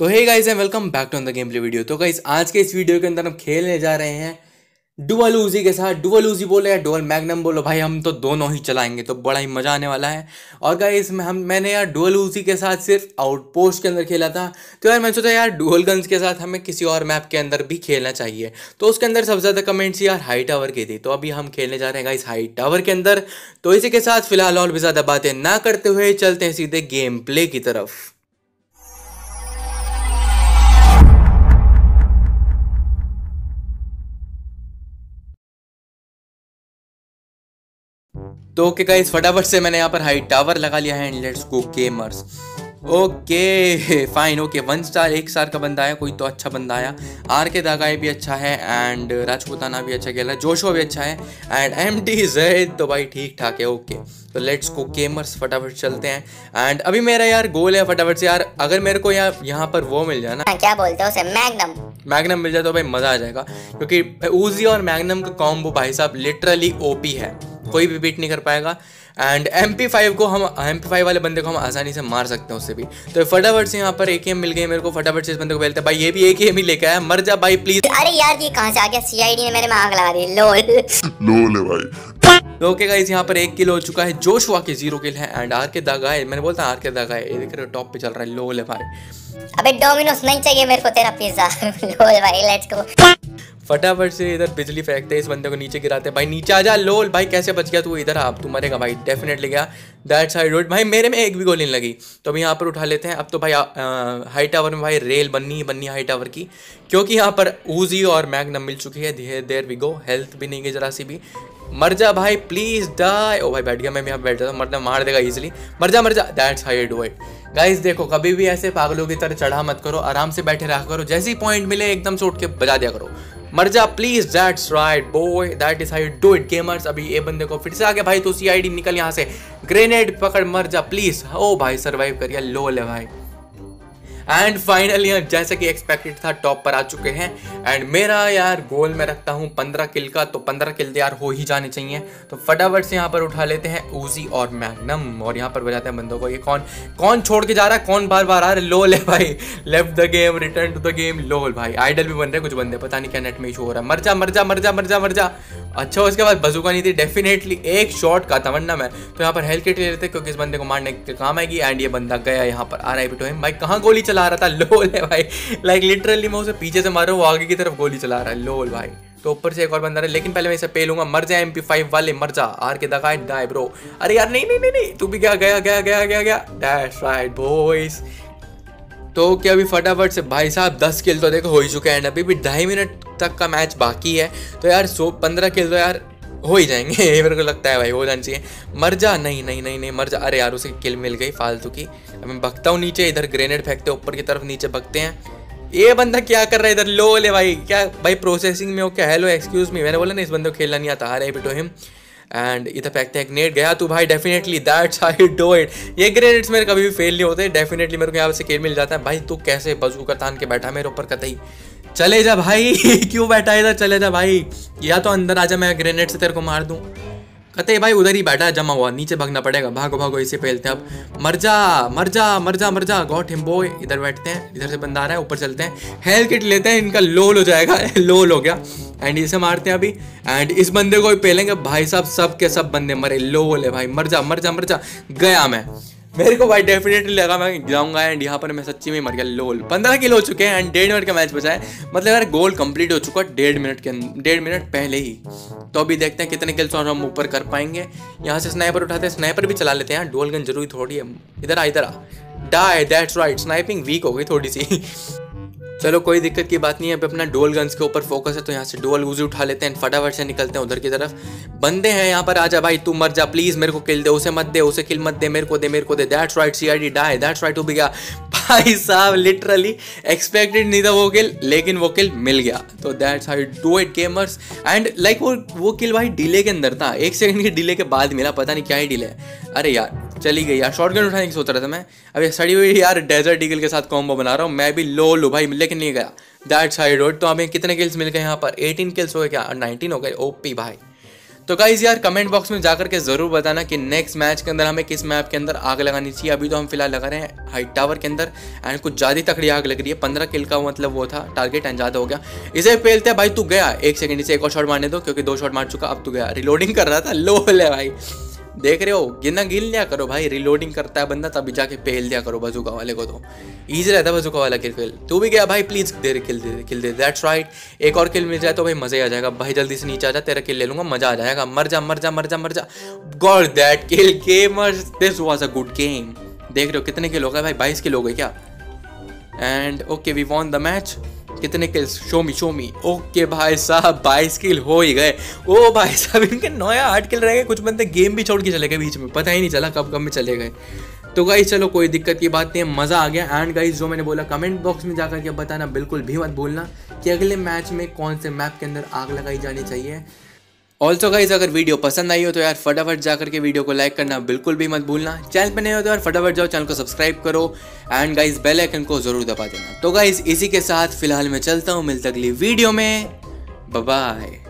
तो hey guys and welcome back to the gameplay video तो guys आज के इस वीडियो के अंदर हम खेलने जा रहे हैं डुअल ऊजी के साथ। डुअल ऊजी बोले या डुअल मैग्नम बोलो। भाई, हम तो दोनों ही चलाएँगे तो बड़ा ही मज़ा आने वाला है। और गाइस में हम मैंने यार डुअल ऊजी के साथ सिर्फ़ आउटपोस्ट के अंदर खेला था। तो यार, मैंने सोचा यार, डुअल गन्स के साथ हमें किसी और मैप के अंदर भी खेलना चाहिए। तो उसके अंदर सबसे ज़्यादा कमेंट्स यार हाई टावर की थी। तो अभी हम खेलने जा रहे हैं गाइस हाई टावर के अंदर। तो इसी के साथ फ़िलहाल और भी ज़्यादा बातें ना करते हुए चलते हैं सीधे गेम प्ले की तरफ़। तो ओके गाइस फटाफट से मैंने यहाँ पर हाई टावर लगा लिया है and let's go gamers okay fine okay one star एक स्टार का बंदा आया कोई तो अच्छा बंदा आया. आर के दागाई भी अच्छा है एंड राजपूताना भी अच्छा खेल जोशो भी अच्छा है एंड एम डी जैद तो भाई ठीक ठाक है ओके तो लेट्स गो गेमर्स फटाफट चलते हैं. एंड अभी मेरा यार गोल है फटाफट से यार अगर मेरे को यार यहाँ पर वो मिल जाए ना. हाँ, क्या बोलते हो मैग्नम मैग्नम मिल जाए तो भाई मज़ा आ जाएगा। क्योंकि ऊजी और मैगनम का कॉम्बो भाई साहब लिटरली ओपी है। कोई भी बीट नहीं कर पाएगा। एंड एम पी फाइव को हम एम पी फाइव वाले बंदे को हम आसानी से मार सकते हैं उससे भी। तो फटाफट से यहाँ पर एक मिल गई मेरे को फटाफट से इस बंदे को बोलते भाई ये भी एक ही लेके आया। मर जा भाई प्लीज़ अरे यार ये कहाँ से आ गया? सीआईडी ने मेरे में आग लगा दी। लोल लोल है भाई। तो ओके गाइस यहाँ पर एक किल हो चुका है। जोशुआ के ज़ीरो किल है एंड आर के दागा है। मैंने बोलता आर के दागा है। ये देख रहे हो टॉप पे चल रहा है। लोल है भाई। अबे डोमिनोस नहीं चाहिए मेरे को तेरा पिज्जा लोल भाई लेट्स गो फटाफट से इधर बिजली फेंकते हैं, इस बंदे को नीचे गिराते हैं। भाई, नीचे आ जा, लोल। भाई, कैसे बच गया तू? इधर आप तू मरेगा भाई डेफिनेटली गया। दैट्स हाई रोड भाई, मेरे में एक भी गोली नहीं लगी। तो अभी यहाँ पर उठा लेते हैं। अब तो भाई हाई टावर में भाई रेल बननी ही बननी हाई टावर की। क्योंकि यहाँ पर ऊजी और मैगनम मिल चुकी है। धीरे देर वी गो हेल्थ भी नहीं गई जरा सी भी। मर जा भाई प्लीज़ डाई ओ भाई, बैठ गया मैं भी यहाँ बैठ जाता हूँ मरना, मार देगा इजिली मर जा मर जा। That's how do it guys देखो, कभी भी ऐसे पागलों की तरह चढ़ा मत करो। आराम से बैठे रहा करो। जैसी पॉइंट मिले, एकदम से उठ के बजा दिया करो। मर जा please that's right boy that is how do it gamers अभी ये बंदे को फिर से आगे भाई तो सी आई डी निकल यहाँ से। ग्रेनेड पकड़ मर जा प्लीज़ ओ भाई सर्वाइव करिए लो ले भाई। एंड फाइनली जैसे कि एक्सपेक्टेड था टॉप पर आ चुके हैं। एंड मेरा यार गोल मैं रखता हूँ पंद्रह किल का तो पंद्रह किल यार हो ही जाने चाहिए। तो फटाफट से यहाँ पर उठा लेते हैं ऊजी और मैग्नम और यहाँ पर बजाते हैं बंदों को, ये कौन कौन छोड़ के जा रहा है? कौन बार बार आ रहा है? लोल है भाई। Left the game return to the game lol भाई। आइडल भी बन रहे हैं कुछ बंदे, पता नहीं क्या नेट में इशू हो रहा है। मर जा मर जा मर जा मर जा मर जा। अच्छा उसके बाद बजूका नहीं थी। डेफिनेटली एक शॉट का तमन्ना मैं। तो यहाँ पर हेल्थ किट ले लेते क्योंकि इस बंदे को मारने के काम आएगी। एंड ये बंदा गया यहाँ पर, आ रहा है भाई, कहाँ गोली चला रहा था, लोल है भाई। लाइक लिटरली मैं उसे पीछे से मारो, वो आगे की तरफ़ गोली चला रहा है, लोल भाई। तो ऊपर से एक और बंदा रहा लेकिन पहले मैं इसे पे लूँगा, मर जाए एम पी फाइव वाले, मर जा आर के दगा एंड डाई ब्रो अरे यार, नहीं नहीं नहीं नहीं, तू भी गया गया गया गया गया गया। डैश राइट बॉयज़ तो क्या अभी फटाफट से, भाई साहब, दस किल तो देखो हो ही चुके हैं, अभी भी ढाई मिनट तक का मैच बाकी है। तो यार, सो, पंद्रह किल तो यार हो ही जाएँगे मेरे को लगता है भाई, हो जाना चाहिए। मर जा, नहीं नहीं नहीं नहीं, मर जा। अरे यार, उसे किल मिल गई फालतू की। अब मैं भगता हूँ नीचे, इधर ग्रेनेड फेंकते ऊपर की तरफ़ नीचे भगते हैं। ये बंदा क्या कर रहा है इधर? लो ले भाई। क्या, भाई प्रोसेसिंग में हो क्या? हेलो एक्सक्यूज मी मैंने बोला ना इस बंदे को खेलना नहीं आता। अरे, बिटो हिम। एंड इधर फेंकते हैं नेट गया तू भाई definitely that's I do it ये ग्रेनेड्स मेरे कभी भी फेल नहीं होते। डेफिनेटली मेरे को यहाँ से खेल मिल जाता है। भाई, तू कैसे बजू का तान के बैठा मेरे ऊपर कतई? चले जा भाई, क्यों बैठा है इधर? चले जा भाई। या तो अंदर आ जा, मैं ग्रेनेड से तेरे को मार दूँ। कहते, भाई, उधर ही बैठा है, जमा हुआ, नीचे भागना पड़ेगा। भागो भागो, इसे पहलते हैं अब। मर जा मर जा मर जा मर जा। गॉट हिम बॉय इधर बैठते हैं, इधर से बंदा आ रहा है, ऊपर चलते हैं। हेल्थ किट लेते हैं, इनका लोल हो जाएगा। लोल हो गया। एंड इसे मारते हैं अभी। एंड इस बंदे को भी पहलेंगे भाई साहब सब के सब बंदे मरे। लोल है भाई। मर जा मर जा मर जा। गया मैं। मेरे को भाई डेफिनेटली लगा मैं जाऊँगा एंड यहाँ पर मैं सच्ची में मर गया लोल पंद्रह किलो हो चुके हैं एंड डेढ़ मिनट का मैच बचा है। मतलब यार गोल कंप्लीट हो चुका है डेढ़ मिनट के डेढ़ मिनट पहले ही। तो अभी देखते हैं कितने किल्स और हम ऊपर कर पाएँगे। यहाँ से स्नाइपर उठाते हैं स्नाइपर भी चला लेते हैं। डोल गन ज़रूरी थोड़ी है। इधर आ इधर आ। Die that's right sniping weak हो गई थोड़ी सी। चलो, कोई दिक्कत की बात नहीं है। अभी अपना डोल गन्स के ऊपर फोकस है तो यहाँ से डोल ऊजी उठा लेते हैं, फटाफट से निकलते हैं उधर की तरफ़। बंदे हैं यहाँ पर, आजा भाई, तू मर जा प्लीज़ मेरे को किल दे, उसे मत दे, उसे किल मत दे, मेरे को दे, मेरे को दे। That's right C I D die that's right हो भी गया। भाई साहब लिटरली एक्सपेक्टेड नहीं था वो किल लेकिन वो किल मिल गया। तो that's how do it gamers and like वो वो किल भाई डिले के अंदर था। एक सेकंड के डिले के बाद मिला, पता नहीं क्या ही डिले है अरे यार चली गई। यार शॉर्ट गन उठाने की सोच रहा था मैं। अभी सड़ी हुई यार डेजर्ट ईगल के साथ कॉम्बो बना रहा हूँ। मैं भी लो लो भाई, लेकिन नहीं गया। दैट साइड रोड तो हमें कितने किल्स मिल गए यहाँ पर? 18 किल्स हो गए क्या? 19 हो गए? ओपी भाई। तो गाइज़ यार कमेंट बॉक्स में जाकर के ज़रूर बताना कि नेक्स्ट मैच के अंदर हमें किस मैप के अंदर आग लगानी चाहिए। अभी तो हम फ़िलहाल लगा रहे हैं हाइट टावर के अंदर एंड कुछ ज़्यादा तकड़ी आग लग रही है। पंद्रह किल का मतलब वो था टारगेट एंड ज़्यादा हो गया। इसे पेलते भाई, तू गया। एक सेकंड इसे एक और शॉट मारने दो, क्योंकि दो शॉट मार चुका, अब तू गया। रिलोडिंग कर रहा था लो है भाई। देख रहे हो? गिना गिल लिया करो भाई रिलोडिंग करता है बंदा, तभी जाके पेल दिया करो बजूका वाले को तो। ईजी रहता है बजूका वाला किल किल तू भी गया भाई प्लीज़ दे किल दे किल दे दैट्स राइट एक और किल मिल जाए तो भाई मज़ा ही आ जाएगा। भाई जल्दी से नीचे आ जा, तेरा किल ले लूँगा, मज़ा आ जाएगा। मर जा मर जा मर जा मर जा। God that kill gamer this was a good game देख रहे हो कितने किल हो गए भाई? बाईस किल हो गए क्या? And okay we won the match कितने kills show me show me okay भाई साहब, बाईस किल हो ही गए। ओ भाई साहब, इनके नौ या आठ किल रह गए। कुछ बंदे गेम भी छोड़ के चले गए बीच में। पता ही नहीं चला कब कब में चले गए। तो गाइज़ चलो कोई दिक्कत की बात नहीं है मज़ा आ गया। एंड गाइज़ जो मैंने बोला कमेंट बॉक्स में जाकर के बताना, बिल्कुल भी मत भूलना कि अगले मैच में कौन से मैप के अंदर आग लगाई जानी चाहिए। ऑल्सो गाइज़ अगर वीडियो पसंद आई हो तो यार फटाफट जाकर के वीडियो को लाइक करना बिल्कुल भी मत भूलना। चैनल पर नहीं हो तो यार फटाफट जाओ चैनल को सब्सक्राइब करो एंड गाइज़ बेल आइकन को ज़रूर दबा देना। तो गाइज़ इसी के साथ फ़िलहाल मैं चलता हूँ, मिलता अगली वीडियो में। बाय